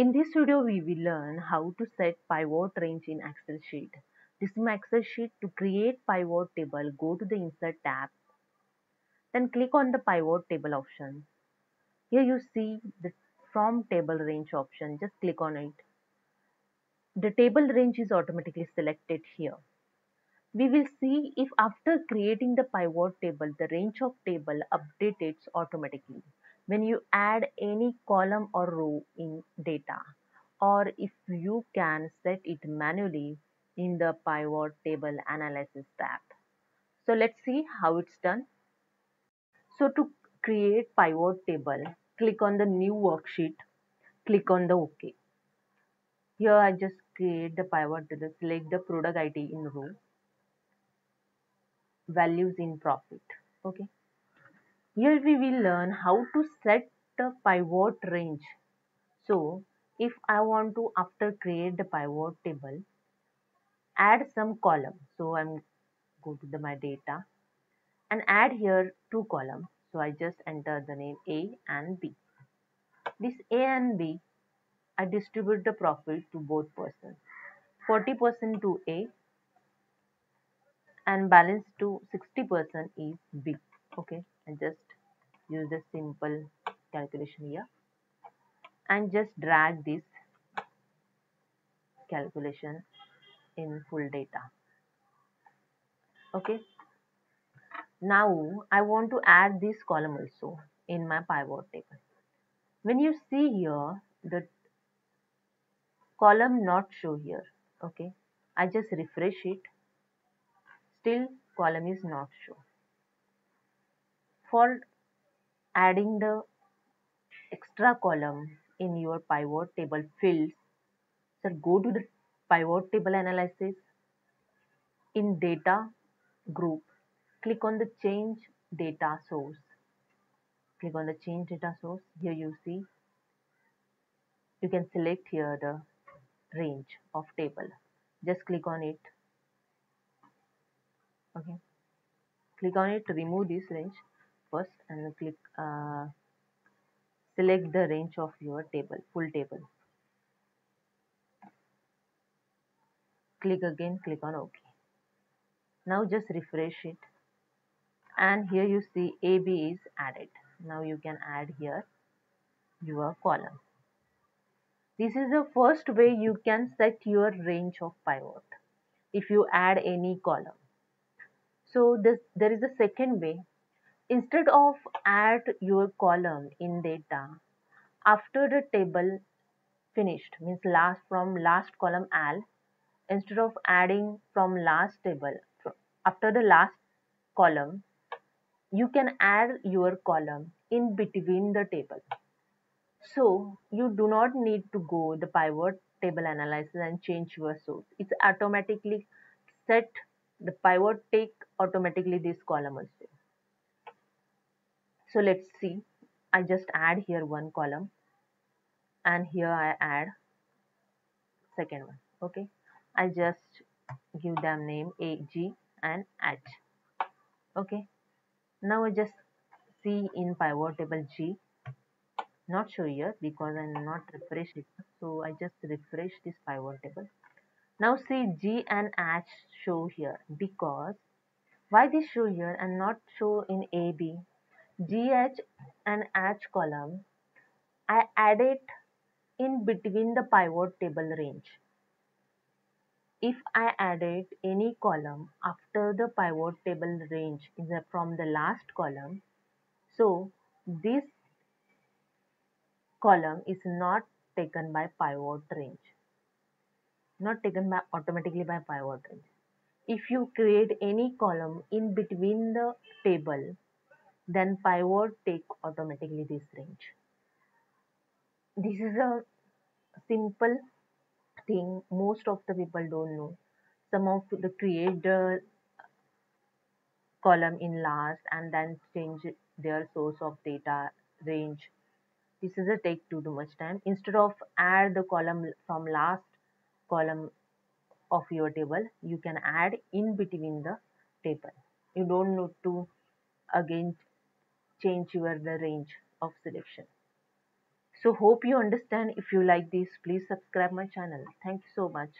In this video, we will learn how to set pivot range in Excel sheet. This is my Excel sheet. To create pivot table, go to the Insert tab. Then click on the pivot table option. Here you see the From Table Range option. Just click on it. The table range is automatically selected here. We will see if after creating the pivot table, the range of table updates automatically when you add any column or row in data or if you can set it manually in the pivot table analysis tab. So let's see how it's done. So to create pivot table, click on the new worksheet, click on the OK. Here I just create the pivot table, select the product ID in row values in profit okay here we will learn how to set the pivot range. So if i want to after create the pivot table add some column. So i'm go to the my data and add here two columns so i just enter the name a and b. This a and b i distribute the profit to both persons 40% to a and balance to 60% is B. Okay, I just use the simple calculation here and just drag this calculation in full data. Okay, now I want to add this column also in my pivot table. When you see here, the column not show here. Okay, I just refresh it still column is not shown. For adding the extra column in your pivot table fields, so go to the pivot table analysis in data group, click on the change data source. Click on the change data source. Here you see you can select here the range of table. Just click on it okay click on it to remove this range first and click uh, select the range of your table full table. Click again click on ok. Now just refresh it. And here you see AB is added. Now you can add here your column. This is the first way you can set your range of pivot if you add any column. So this there is a second way. Instead of add your column in data after the table finished means last from last column al instead of adding from last table after the last column you can add your column in between the table. So you do not need to go the pivot table analysis and change your source. It's automatically set the pivot take automatically this column also so let's see. I just add here one column and here I add second one. Okay. I just give them name A G and H. Okay. Now I just see in pivot table G. Not show here because I'm not refresh it so I just refresh this pivot table now see G and H show here because why this show here and not show in AB? GH and H column I added in between the pivot table range. If I added any column after the pivot table range is from the last column, so this column is not taken by pivot range not taken by automatically by pivot range. If you create any column in between the table, then pivot take automatically this range. This is a simple thing most of the people don't know. Some of the create the column in last and then change their source of data range. This is a take too, too much time. Instead of add the column from last column of your table you can add in between the table you don't need to again change your the range of selection. So hope you understand. If you like this please subscribe my channel. Thank you so much